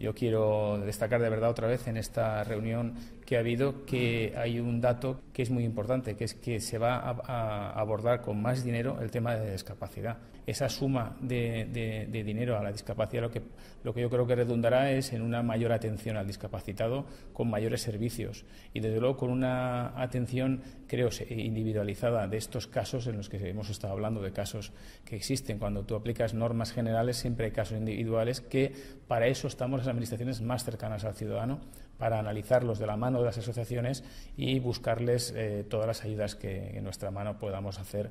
Yo quiero destacar de verdad otra vez en esta reunión que ha habido que hay un dato que es muy importante, que es que se va a, abordar con más dinero el tema de discapacidad. Esa suma de, dinero a la discapacidad lo que, lo que yo creo que redundará es en una mayor atención al discapacitado con mayores servicios y desde luego con una atención, creo, individualizada de estos casos en los que hemos estado hablando, de casos que existen. Cuando tú aplicas normas generales siempre hay casos individuales que para eso estamos administraciones más cercanas al ciudadano para analizarlos de la mano de las asociaciones y buscarles eh, todas las ayudas que en nuestra mano podamos hacer